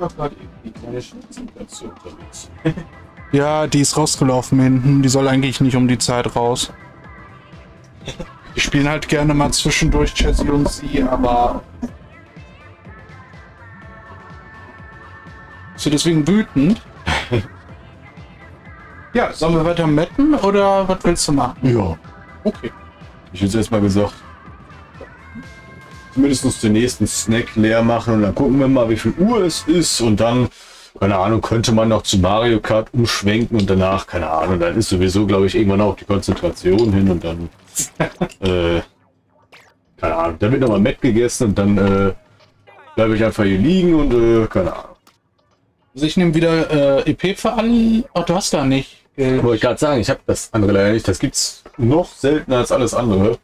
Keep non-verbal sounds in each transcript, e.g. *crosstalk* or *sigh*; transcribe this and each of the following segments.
Habe gerade irgendwie keine Schnitzelplätze unterwegs. *laughs* Ja, die ist rausgelaufen hinten. Die soll eigentlich nicht um die Zeit raus. Die spielen halt gerne mal zwischendurch Chelsea und sie, aber. Bist du deswegen wütend? *laughs* ja, sollen wir weiter metten oder was willst du machen? Ja. Okay. Ich hätte jetzt mal gesagt, zumindest den nächsten Snack leer machen und dann gucken wir mal, wie viel Uhr es ist und dann, keine Ahnung, könnte man noch zu Mario Kart umschwenken und danach, keine Ahnung, dann ist sowieso, glaube ich, irgendwann auch die Konzentration hin und dann, *laughs* äh, keine Ahnung, dann wird nochmal Matt gegessen und dann äh, bleibe ich einfach hier liegen und äh, keine Ahnung. Also ich nehme wieder äh, EP für alle. Oh, du hast da nicht. Geld. Wollte ich gerade sagen, ich habe das andere leider nicht. Das gibt's noch seltener als alles andere.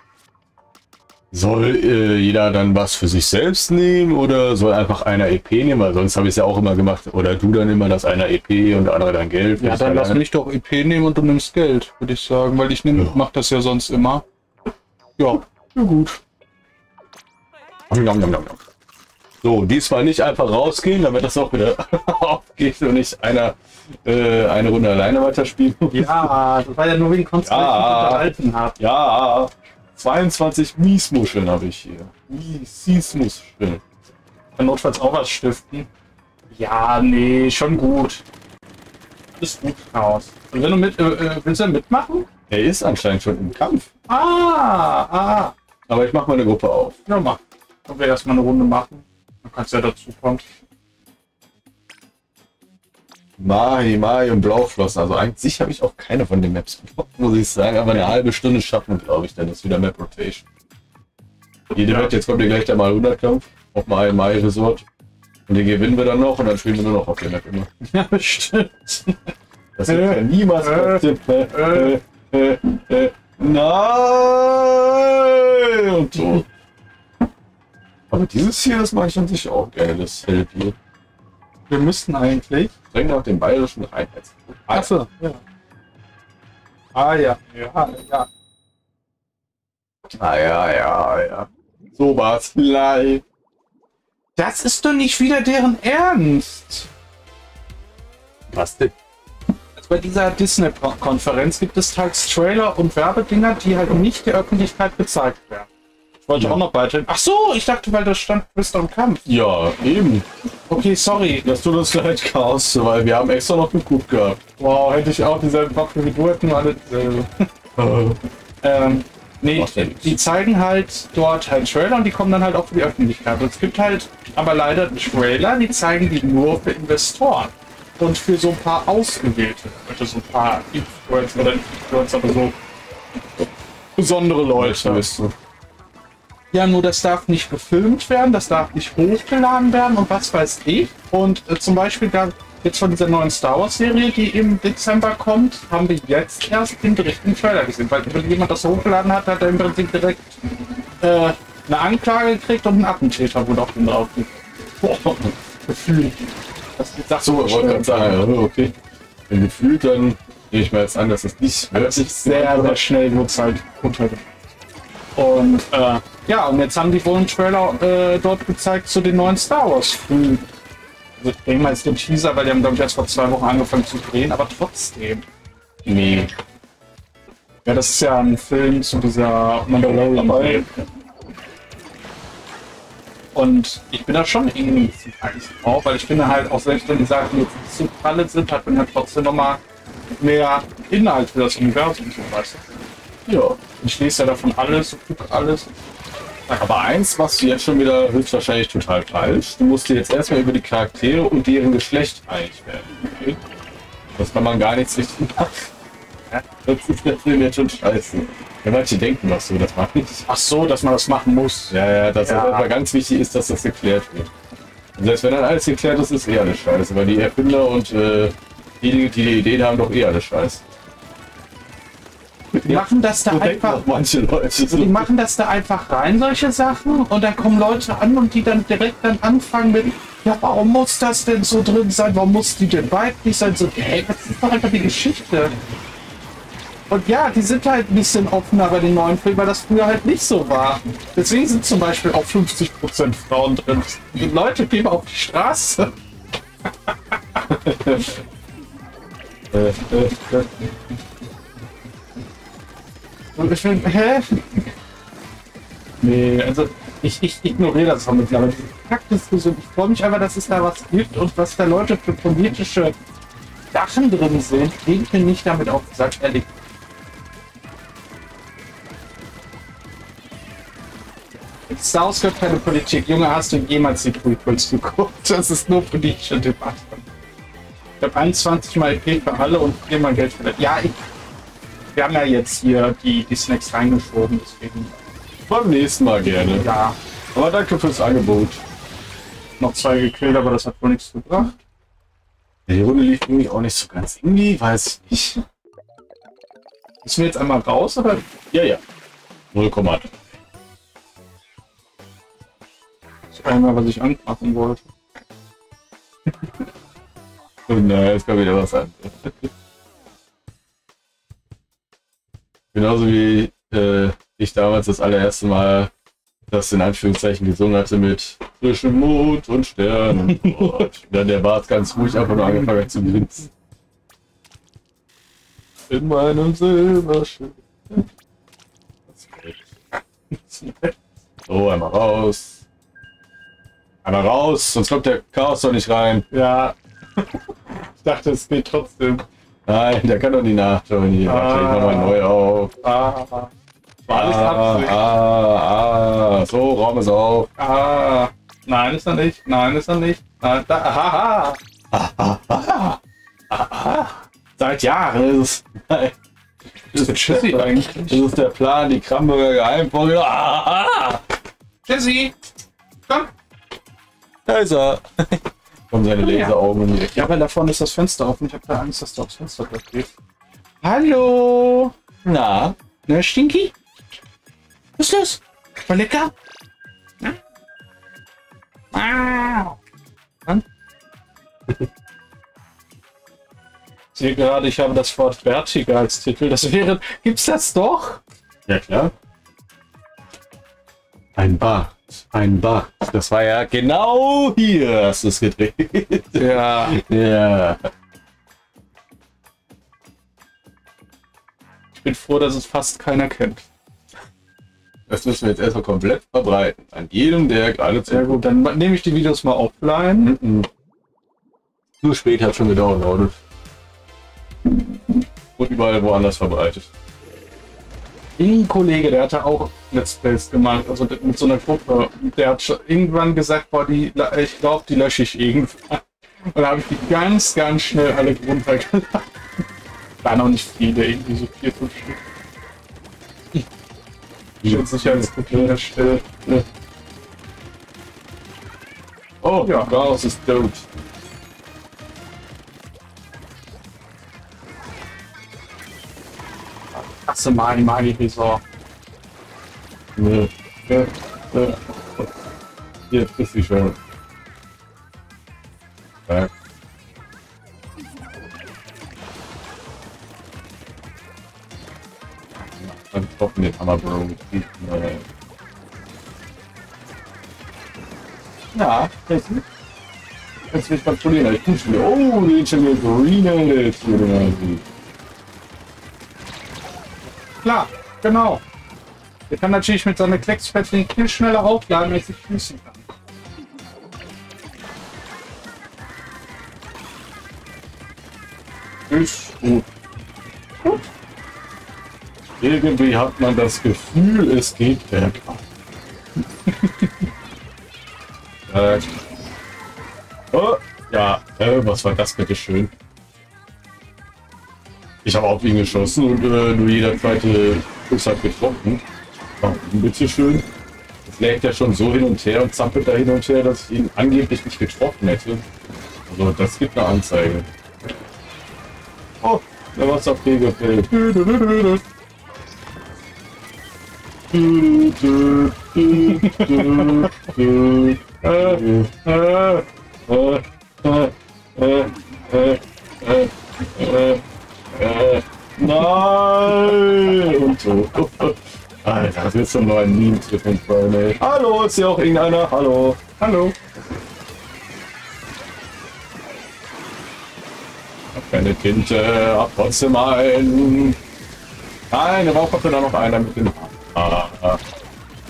Soll äh, jeder dann was für sich selbst nehmen oder soll einfach einer EP nehmen? Weil sonst habe ich es ja auch immer gemacht. Oder du dann immer das einer EP und der andere dann Geld. Ja, dann lass mich doch EP nehmen und du nimmst Geld, würde ich sagen, weil ich nehm, Ja. mach das ja sonst immer. Ja, ja gut. So, diesmal nicht einfach rausgehen, damit das auch wieder *laughs* aufgeht und nicht einer äh, eine Runde alleine weiterspielen. Ja, das war ja nur wegen Konstanz, Ja. unterhalten habe. Ja, 22 Miesmuscheln habe ich hier. Miesmuscheln. Kann notfalls auch was stiften. Ja, nee, schon gut. Ist gut raus. Und wenn du mit, äh, äh, willst du mitmachen? Er ist anscheinend schon im Kampf. Ah, ah. Aber ich mache mal eine Gruppe auf. Ja, mach. Können wir erstmal eine Runde machen. Dann kannst du ja dazu kommen. Mahi, Mahi und Blauflossen. Also eigentlich habe ich auch keine von den Maps gebraucht, *laughs* muss ich sagen. Aber eine halbe Stunde schaffen, glaube ich, dann ist wieder Map Rotation. Jede Ja. Welt, jetzt kommt hier gleich der mal 100 Kampf auf Mahi, Mahi Resort. Und den gewinnen wir dann noch und dann spielen wir nur noch auf der Map immer. *laughs* Ja, bestimmt. Das wird ja niemals Äh, passieren. Äh, äh, äh, nein! Und so. Aber dieses hier, das mache ich an sich auch gerne, das Help hier. Wir müssten eigentlich. Bring nach dem bayerischen Reinheitsgebot. Achso, ja. Ah ja, ja, ja. Ah, ja, ja, ja. So war's. Live. Das ist doch nicht wieder deren Ernst. Was denn? Also bei dieser Disney-Konferenz gibt es teils Trailer und Werbedinger, die halt nicht der Öffentlichkeit gezeigt werden. Ich wollte Ja. auch noch weiterhin. Ach so, ich dachte, weil da stand, du bist am Kampf. Ja, eben. Okay, sorry. Das tut uns leid, Chaos, weil wir haben extra noch geguckt gehabt. Wow, hätte ich auch dieselben Waffen wie du, hätten alle. *laughs* Ähm, nee, ja die zeigen halt dort halt Trailer und die kommen dann halt auch für die Öffentlichkeit. Und es gibt halt aber leider Trailer, die zeigen die nur für Investoren. Und für so ein paar ausgewählte Leute, so ein paar Influencer oder Influencer, aber so besondere Leute, Leute. Ja, nur das darf nicht gefilmt werden, das darf nicht hochgeladen werden und was weiß ich. Und äh, zum Beispiel da jetzt von dieser neuen Star Wars Serie, die im Dezember kommt, haben wir jetzt erst den richtigen Trailer gesehen. Weil wenn jemand das hochgeladen hat, hat er im Prinzip direkt äh, eine Anklage gekriegt und ein Attentäter wurde auf ihn drauf. Boah, gefühlt. Das ist So, ich wollte gerade sagen, ja, okay. Wenn gefühlt, dann nehme ich mir jetzt an, dass es nicht Das ist sehr, sehr schnell nur Zeit runtergegangen. Und äh, ja, und jetzt haben die wohl einen Trailer äh, dort gezeigt zu den neuen Star Wars Filmen. Also ich denke mal, ist ein Teaser, weil die haben, glaube ich, erst vor zwei Wochen angefangen zu drehen, aber trotzdem. Nee. Ja, das ist ja ein Film zu dieser Mandalorian-Serie. Und ich bin da schon irgendwie ein bisschen heiß drauf, weil ich finde halt, auch selbst wenn die Sachen jetzt nicht so pralle sind, hat man halt trotzdem nochmal mehr Inhalt für das Universum, so weißt du. Ja. Ich lese ja davon alles, gucke alles. Aber eins machst du jetzt schon wieder höchstwahrscheinlich total falsch. Du musst dir jetzt erstmal über die Charaktere und deren Geschlecht einig werden. Okay? Das kann man gar nichts richtig machen. Das ist der Film jetzt schon scheiße. Ja, manche denken was so, das mache ich. Ach so, dass man das machen muss. Ja, ja, dass Ja. es aber ganz wichtig ist, dass das geklärt wird. Und selbst wenn dann alles geklärt ist, ist eher eine Scheiße, weil die Erfinder und äh, die, die die Ideen haben, doch eher eine Scheiße. Die machen das da So einfach. manche Leute. Die machen das da einfach rein, solche Sachen, und dann kommen Leute an und die dann direkt dann anfangen mit, ja, warum muss das denn so drin sein? Warum muss die denn weiblich sein? So, hey, das ist doch einfach die Geschichte. Und ja, die sind halt ein bisschen offener bei den neuen Filmen, weil das früher halt nicht so war. Deswegen sind zum Beispiel auch 50% Frauen drin. Die Leute gehen auf die Straße. *laughs* *laughs* Und ich bin, hä? Nee, also ich, ich ignoriere das auch mittlerweile. Diese Kackdiskussion. Ich freue mich einfach, dass es da was gibt und was da Leute für politische Sachen drin sind. Geht mir nicht damit auf den Sack, ehrlich. Wars gehört keine Politik. Junge, hast du jemals die Prequels geguckt? Das ist nur politische Debatte. Ich habe 21 Mal EP für alle und viermal Geld für. Ja, ich, wir haben ja jetzt hier die, die Snacks reingeschoben, deswegen. Beim nächsten Mal gerne. Ja, Aber danke fürs Angebot. noch zwei gekillt, aber das hat wohl nichts gebracht. Die Runde lief irgendwie auch nicht so ganz. Irgendwie weiß ich nicht. Müssen wir jetzt einmal raus, oder? Ja, ja. 0,8. Das ist einmal, was ich anmachen wollte. Und na, jetzt kommt wieder was an. Genauso wie äh, ich damals das allererste Mal das in Anführungszeichen gesungen hatte mit frischem Mond und Sternen. *laughs* Und dann der Bart ganz ruhig einfach nur angefangen hat zu grinsen. In meinem Silberschiff. So, einmal raus. Einmal raus, sonst kommt der Chaos doch nicht rein. Ja. ich dachte, es geht trotzdem. Nein, der kann doch nicht nachschauen hier. Ah. Mach ich nochmal neu auf. Ah. War alles ah, Absicht. ah, ah, so, Raum ist auf. Ah. Nein, ist er nicht. Nein, ist er nicht. Nein, da. Haha. *laughs* Seit Jahren ist es. Nein. Das ist Tschüssi eigentlich. Das ist der Plan, die Kramburger Geheimfolge. Ah, ah, Tschüssi. Komm. da ist er. Kommen seine Laseraugen um die Ecke. Ja, weil da vorne ist das Fenster offen. Ich habe da Angst, dass du aufs Fenster gehst. Hallo. Na, Ne, Stinky? Was ist los? War lecker? Ja? Ah. Mann. Ich sehe gerade, ich habe das Wort Vertigo als Titel. Das wäre. Gibt's das doch? ja klar. Ein Bart, ein Bart. Das war ja genau hier, hast du es gedreht. Ja. *laughs* ja. Ich bin froh, dass es fast keiner kennt. Das müssen wir jetzt erstmal komplett verbreiten. An jedem, der gerade zu Sehr gut, dann nehme ich die Videos mal offline. Mhm. Nur spät hat schon gedownloadet. Und überall woanders verbreitet. Ein Kollege, der hatte auch Let's Plays gemacht, also mit so einer Gruppe. Der hat schon irgendwann gesagt, boah, die, ich glaube, die lösche ich irgendwann. Und da habe ich die ganz, ganz schnell alle runtergeladen. War noch nicht viele, irgendwie so vier, fünf Stück. Schön Sicherheitskopien erstellt. Oh, Ja. Chaos ist tot. Klasse Mali Mali Resort. Ne. Ne. Ne. Hier, friss dich schon. Ja. Dann trocken den Hammer Bro. Äh, Ja, jetzt Jetzt will ich kontrollieren. Ich tue schon wieder. Oh, den schon wieder Green Edit. Klar, genau. Der kann natürlich mit seiner Kleckspätzchen viel schneller aufladen, als ich schießen kann. Ist gut. Gut. Irgendwie hat man das Gefühl, es geht bergab. *laughs* äh. Oh, ja, äh, was war das bitte schön? Ich habe auf ihn geschossen und äh, nur jeder zweite Schuss hat getroffen. Warum bitte schön? Das lägt ja schon so hin und her und zappelt da hin und her, dass ich ihn angeblich nicht getroffen hätte. Also das gibt eine Anzeige. Oh, der Wasserpegel fällt. Nein! Und so. Alter, das wird schon mal ein Meme zwischen Friday. Hallo, ist hier auch irgendeiner? Hallo. Hallo. Hab keine Tinte, hab trotzdem einen. Nein, warum kommt da noch einer mit dem Ah,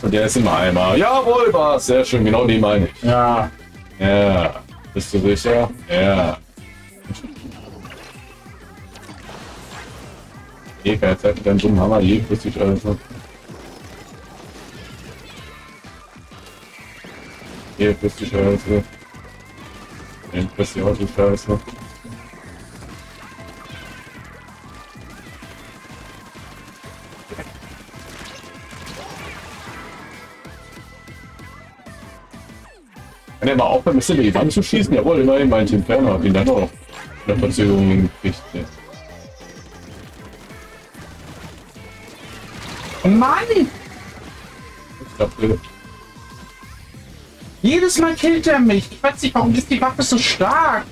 Und der ist im Eimer. Jawohl, war sehr schön, genau die meine ich. Ja. Ja, bist du sicher? Ja. Eh, keine Zeit mit deinem dummen Hammer, je grüß dich also. Hier, grüß dich also. Den grüß dich auch, du Scheiße. Kann er mal aufhören, ein bisschen die Wand zu schießen? Jawohl, immerhin mein Team Ferner hat ihn dann auch eine Verzögerung hingekriegt. Ja. Mann! Jedes Mal killt er mich. Ich weiß nicht, warum ist die Waffe so stark?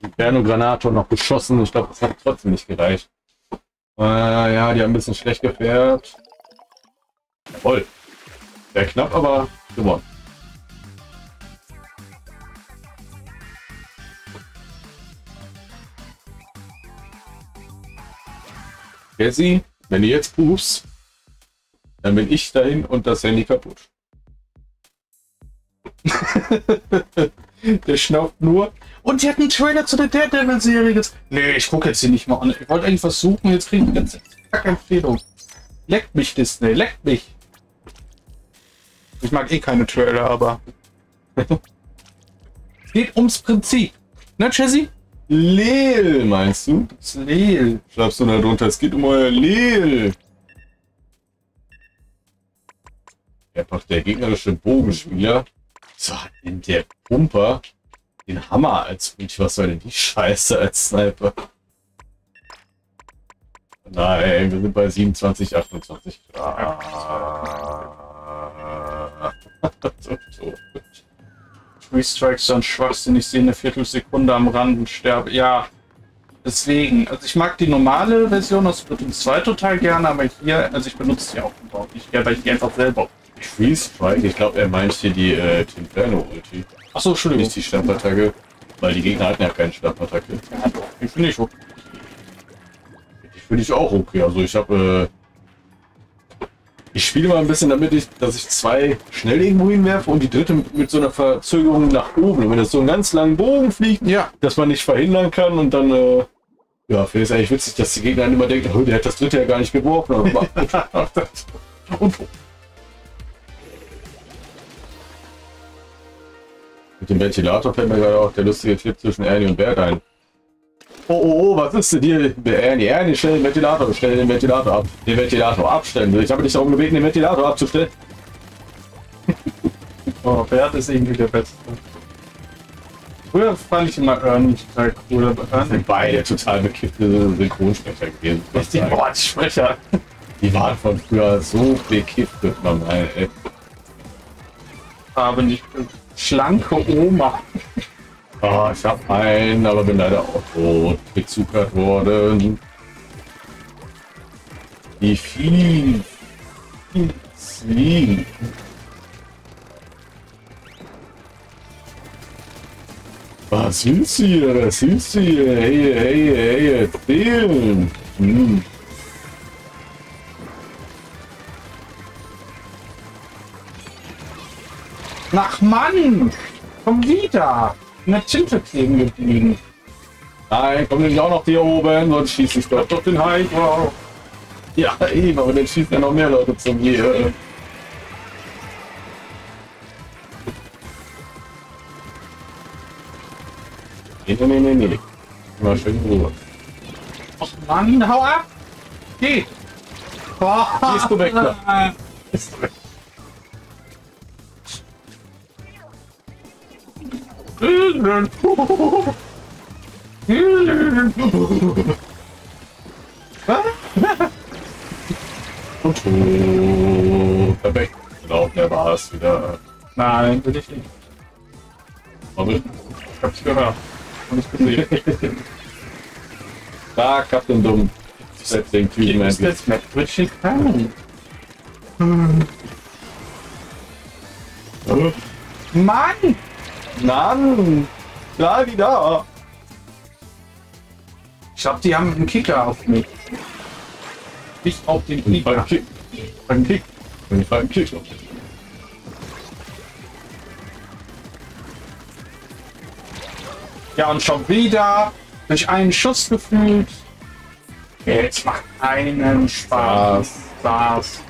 Inferno Granator noch geschossen. Ich glaube, das hat trotzdem nicht gereicht. Äh, ja, die haben ein bisschen schlecht gefährt. Jawohl. Sehr knapp, aber gewonnen. Jesse, wenn du jetzt rufst, dann bin ich dahin und das Handy kaputt. *laughs* Der schnauft nur. Und die hat einen Trailer zu der Daredevil-Serie. jetzt- Nee, ich gucke jetzt hier nicht mal an. Ich wollte eigentlich versuchen, jetzt kriege ich jetzt gar keine Empfehlung. Leckt mich, Disney, leckt mich. Ich mag eh keine Trailer, aber. *laughs* es geht ums Prinzip. Ne, Jesse? Leel, meinst du? Das Leel. Schreibst du da drunter? Es geht um euer Leel. Einfach der gegnerische Bogenspieler. So hat denn der Pumper den Hammer als Ulti. Was soll denn die Scheiße als Sniper? Nein, wir sind bei 27, 28 Grad. *laughs* so. Three Strikes dann Schwachsinn. Ich sehe eine Viertelsekunde am Rand und sterbe. Ja, deswegen. Also ich mag die normale Version aus Splatoon 2 total gerne, aber hier, also ich benutze die auch überhaupt nicht gerne, weil ich die einfach selber. Freeze Strike, ich glaube, er meint hier die äh, Inferno Ulti. Achso, Entschuldigung. Nicht die Stammattacke. Weil die Gegner hatten ja keine Stammattacke. Ja, doch. Ich finde ich okay. Die finde ich auch okay. Also ich habe. Äh, ich spiele mal ein bisschen damit, ich, dass ich zwei schnell irgendwo hinwerfe und die dritte mit so einer Verzögerung nach oben. Und wenn das so einen ganz langen Bogen fliegt, Ja, dass man nicht verhindern kann und dann. Äh, ja, finde ich eigentlich witzig, dass die Gegner dann immer denken, oh, der hat das dritte ja gar nicht geworfen. Aber *laughs* und Mit dem Ventilator fällt mir gerade auch der lustige Clip zwischen Ernie und Bert ein. Oh, oh, oh, was ist denn hier? Ernie, Ernie, stell den Ventilator, stell den Ventilator ab. Den Ventilator abstellen. Ich habe dich darum gebeten, den Ventilator abzustellen. *laughs* oh, Bert ist irgendwie der Beste. Früher fand ich immer Ernie total cool, aber Ernie. sind beide total bekiffte Synchronsprecher gewesen. ich Die. Wortsprecher. Die waren von früher so bekifft, wird man meinen. ey. Habe nicht. Schlanke Oma. Ah, ich hab einen, aber bin leider auch tot. Bezuckert worden. Viel? Viel fliegen. Was willst du hier? Was willst du hier? Hey, hey, hey, erzählen. Hm. Ach Mann! Komm wieder! In der Tinte kleben geblieben. Nein, komm nicht auch noch hier oben, sonst schieße ich doch, doch den Hai. Wow. Ja, eben, aber dann schießen ja noch mehr Leute zu mir. Nee, nee, nee, nee. Mal schön Ruhe. Ach Mann, hau ab! Geh! Boah. Gehst du weg, da. Ist weg. Und oh, perfekt. Genau, der war es wieder. Nein, will ich nicht. Aber Ich hab's gehört. Und ich gesehen. da, Captain Dumm. Setz den Typen endlich. jetzt mit Richie Crown. Mann! Mann! klar wieder. Ich glaube, die haben einen Kicker auf mich. Ich auf den beim Kicker. Kick. Beim Kick. Beim Kick. Ja, und schon wieder durch einen Schuss gefühlt. Jetzt macht einen Spaß. Saß.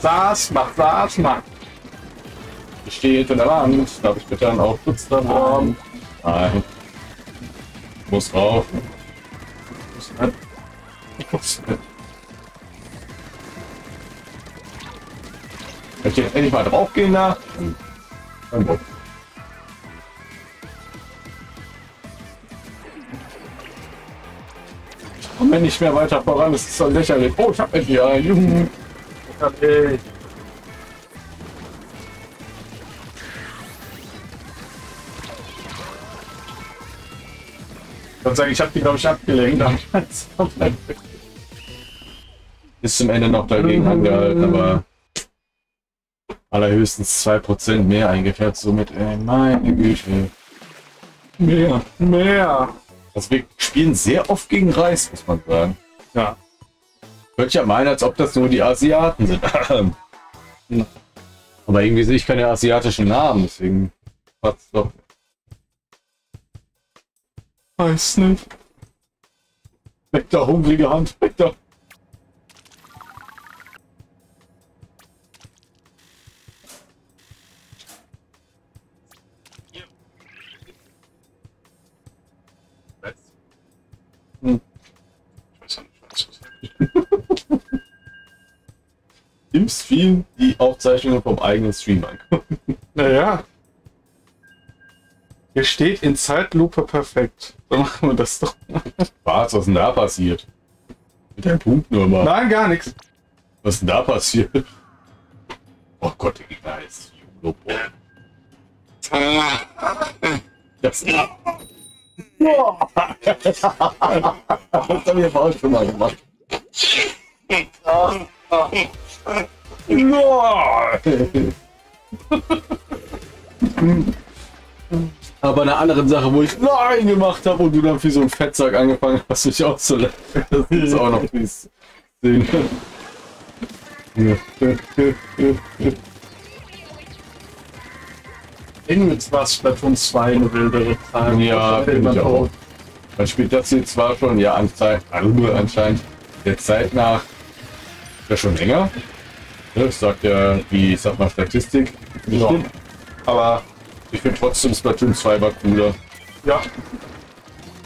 Saß, macht Saß, macht. Ich stehe hinter der Wand. Darf ich bitte einen Aufputz dran haben? Nein. Muss rauf. Muss nicht. Muss nicht. Wenn ich jetzt endlich mal draufgehen da. dann- Dann Bock. Ich komme nicht mehr weiter voran, das ist so lächerlich. Oh, ich hab endlich einen. Juhu. Okay. Ich sagen, ich habe die, glaube ich, abgelenkt. *laughs* bis zum Ende noch dagegen angehalten, aber allerhöchstens 2% mehr eingefährt. Somit, ey, meine Güte. mehr, mehr. Also wir spielen sehr oft gegen Reis, muss man sagen. Ja. Könnte ja meinen, als ob das nur die Asiaten sind. *laughs* aber irgendwie sehe ich keine asiatischen Namen, deswegen passt doch. Weiß nicht. Weg da, hungrige Hand, weg da. Hm. *laughs* Im Stream die Aufzeichnungen vom eigenen Stream angucken. *laughs* Naja. Hier steht in Zeitlupe perfekt. Dann machen wir das doch. Was, was ist denn da passiert? Mit der Punktnummer. Nein, gar nichts. Was ist denn da passiert? Oh Gott, der Gegner ist Das Boah. Das haben wir auch schon mal gemacht. Boah. *laughs* Aber eine andere Sache, wo ich Nein gemacht habe und du dann wie so ein Fettsack angefangen hast, mich auszulachen. Das ist auch noch fies. Sehen. Irgendwie war Splatoon 2 eine wildere Zeit. Ja, finde man ich auch. Man spielt das hier zwar schon, ja, anscheinend, anscheinend der Zeit nach, ja schon länger. Das sagt ja, wie, ich sag mal, Statistik. Ja. Aber ich finde trotzdem Splatoon 2 war cooler. Ja.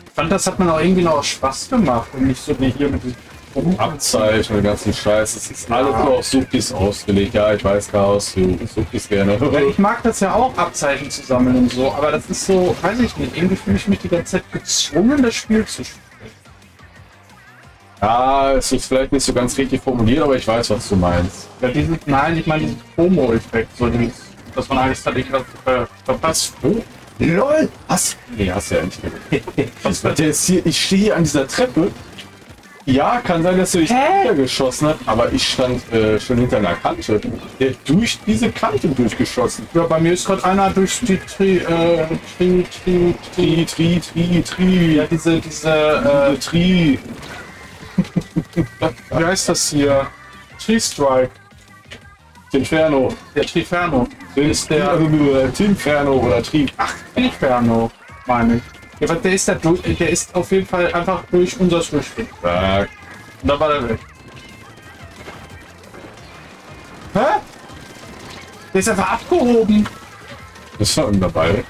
Ich fand, das hat man auch irgendwie noch Spaß gemacht und nicht so wie hier mit diesem Abzeichen und ganzen Scheiß. Es ist alles nur auf Supis ausgelegt. Ja, ich weiß, Chaos, du Supis gerne. Ich mag das ja auch, Abzeichen zu sammeln und so, aber das ist so, weiß ich nicht, irgendwie fühle ich mich die ganze Zeit gezwungen, das Spiel zu spielen. Ja, es ist vielleicht nicht so ganz richtig formuliert, aber ich weiß, was du meinst. Ja, diesen, nein, ich meine diesen Promo-Effekt, so dieses, dass man eigentlich tatsächlich was ver verpasst. Oh, LOL! Was? Nee, hast du ja nicht. Was *laughs* war der jetzt hier? Ich stehe hier an dieser Treppe. Ja, kann sein, dass du dich geschossen hast, aber ich stand äh, schon hinter einer Kante. Der hat durch diese Kante durchgeschossen. Ja, bei mir ist gerade einer durch die Tri, äh, Tri, Tri, Tri, Tri, tri, tri, ja, diese, diese, äh, Äh, tri. *laughs* wie heißt das hier? Tri-Strike, Inferno. der Triferno. Ist der äh, Tinferno oder Tri. Ach, Triferno, meine ich. Ja, aber der ist da durch, der ist auf jeden Fall einfach durch unser Frühstück. da war der weg. Hä? Der ist einfach abgehoben. Ist da irgendein dabei?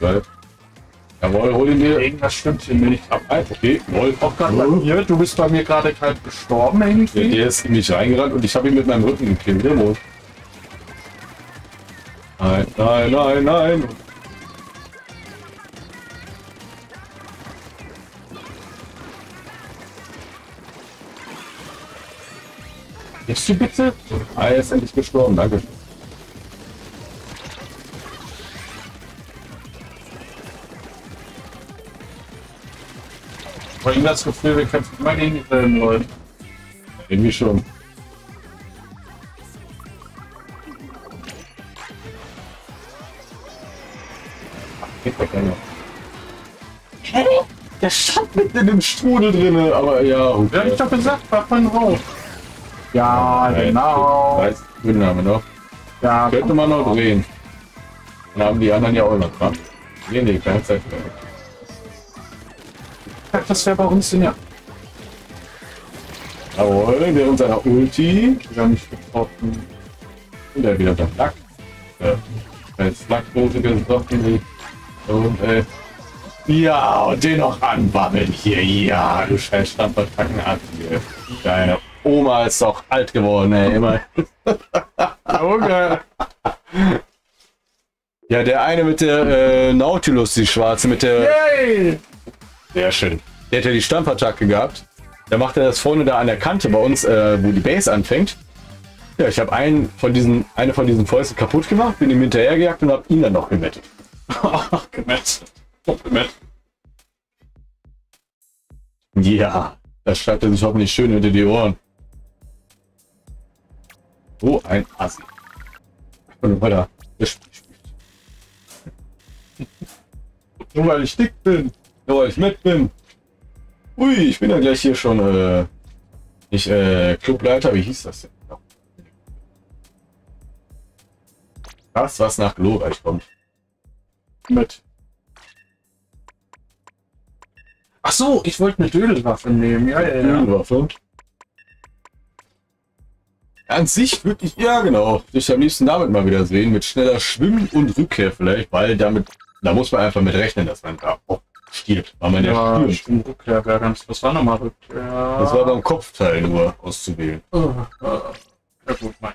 Sein. Jawohl, hol ihn mir. Irgendwas stimmt hier nicht. Ab, ein. okay, wohl. Auch gerade bei mir, du bist bei mir gerade kalt gestorben irgendwie. der ist in mich reingerannt und ich habe ihn mit meinem Rücken gekillt. Demo. Nein, nein, nein, nein. Bist du bitte? Ah, er ist endlich gestorben, danke. Ich habe das Gefühl, wir kämpfen immer gegen dieselben Leute. Irgendwie schon. Hä? Der stand mitten in dem Strudel drinne, aber ja. Okay. Ja, hab ich doch gesagt, war von raus. Ja, Nein, genau. Weiß, haben wir noch. Ja, Könnte man noch drehen. Dann haben die anderen ja auch noch dran. Nee, nee, keine Zeit. das wäre bei uns in ja Jawohl, der und seiner Ulti. gar nicht getroffen. Und er wieder der Flak. Äh, als getroffen. Und äh, ja, und den noch anwammeln hier. Ja, du scheiß Stampfattacken ab hier. Deine Oma ist doch alt geworden, ey. Immer. *laughs* Junge. Ja, der eine mit der äh, Nautilus, die schwarze, mit der. Yay! Sehr schön. Der hat ja die Stampfattacke gehabt. Da macht er das vorne da an der Kante bei uns, äh, wo die Base anfängt. Ja, ich habe einen von diesen, eine von diesen Fäusten kaputt gemacht, bin ihm hinterhergejagt und habe ihn dann noch gemettet. Ach, gemetzt. Ja, das schreibt er sich hoffentlich schön hinter die Ohren. Oh, ein Assi. Und weiter. *laughs* Nur weil ich dick bin. Nur weil ich mit bin. Ui, ich bin ja gleich hier schon, äh, nicht, äh, Clubleiter, wie hieß das denn? Das, was nach Glorreich kommt. Mit. Ach so, ich wollte eine Dödelwaffe nehmen. Ja, ja, ja. Ölwaffe. An sich wirklich, ja genau. Ich am liebsten damit mal wieder sehen, mit schneller Schwimmen und Rückkehr vielleicht, weil damit, da muss man einfach mit rechnen, dass man da auch stirbt, weil man ja, Ja, stimmt. Rückkehr wäre ganz. Was war nochmal Rückkehr? Das war beim Kopfteil nur auszuwählen. Oh, oh. Ja gut, mein.